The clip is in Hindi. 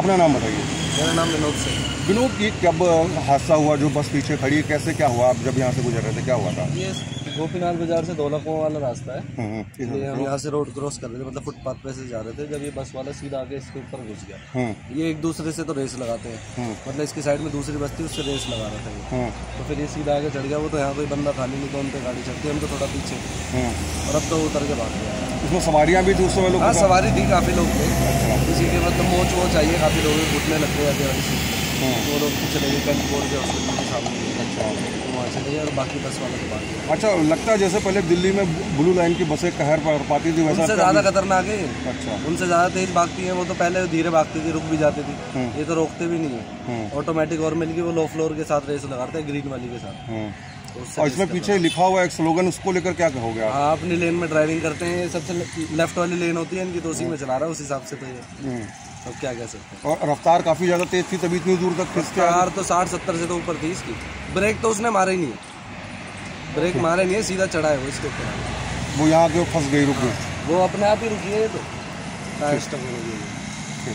अपना नाम बताइए। मेरा नाम विनोद सिंह। विनोद ये कब हादसा हुआ? जो बस पीछे खड़ी कैसे क्या हुआ? आप जब यहाँ से गुजर रहे थे क्या हुआ था? ये गोपीनाथ बाज़ार से दौला कुआँ वाला रास्ता है। हम्म, हम्म, ये हम यहाँ से रोड क्रॉस कर रहे थे मतलब फुटपाथ पे से जा रहे थे जब ये बस वाला सीधा आके इसके ऊपर घुस गया। ये एक दूसरे से तो रेस लगाते हैं। मतलब इसकी साइड में दूसरी बस थी उससे रेस लगा रहा था ये। तो फिर ये सीधा आगे चढ़ गया वो तो यहाँ कोई बंदा खाली नहीं तो उन गाड़ी चढ़ती हम तो थोड़ा पीछे। हम्म। और अब तो उतर के भाग गया। इसमें सवारियाँ भी थी उस समय लोग हाँ सवारी थी काफ़ी लोग थे। किसी के मतलब मोच वो चाहिए काफ़ी लोग घुटने लग गए आगे वाली सीट तो वो लोग चले गए कल बोर्ड के हॉस्पिटल के सामने। अच्छा। चले गए और बाकी बस वाला भाग गया अच्छा लगता है जैसे पहले दिल्ली में ब्लू लाइन की बसें कहर पड़ पाती थी वैसा उनसे ज़्यादा खतरनाक है। अच्छा। उनसे ज़्यादा तेज भागती है वो तो पहले धीरे भागती थी रुक भी जाती थी। हम्म। ये तो रोकते भी नहीं है। हम्म, ऑटोमेटिक और मिल की वो लो फ्लोर के साथ रेस लगाते हैं ग्रीन वाली के साथ। हम्म। तो और इसमें पीछे लिखा हुआ एक स्लोगन उसको लेकर क्या कहोगे आप? हाँ अपनी लेन में ड्राइविंग करते हैं सबसे लेफ़्ट वाली लेन होती है इनकी तो उसी में चला रहा है उस हिसाब से तो ये। हम्म। अब क्या कह सकते हैं? और रफ्तार काफ़ी ज़्यादा तेज थी तभी इतनी दूर तक रफ्तार तो साठ सत्तर से तो ऊपर थी इसकी। ब्रेक तो उसने मारा ही नहीं है। ब्रेक मारे नहीं है सीधा चढ़ा है वो इसके ऊपर। वो यहाँ के फंस गई रुक गई। वो अपने आप ही रुकी है तो। टायर स्टक हो गई है।